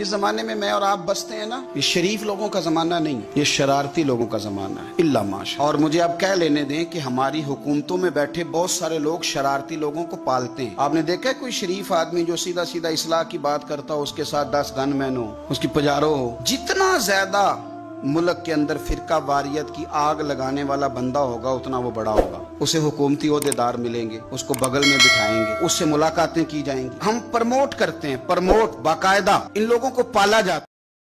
इस जमाने में मैं और आप बसते हैं ना, ये शरीफ लोगों का जमाना नहीं, ये शरारती लोगों का जमाना है। इल्ला माशा और मुझे आप कह लेने दें कि हमारी हुकूमतों में बैठे बहुत सारे लोग शरारती लोगों को पालते हैं। आपने देखा है कोई शरीफ आदमी जो सीधा सीधा इसलाह की बात करता हो, उसके साथ दस गनमैन हो, उसकी पजारो हो, जितना ज़्यादा मुल्क के अंदर फिरका वारियत की आग लगाने वाला बंदा होगा, उतना वो बड़ा होगा। उसे हुकूमती अहदेदार मिलेंगे, उसको बगल में बिठाएँगे, उससे मुलाकातें की जाएँगी। हम प्रमोट करते हैं, प्रमोट, बाकायदा। इन लोगों को पाला जाता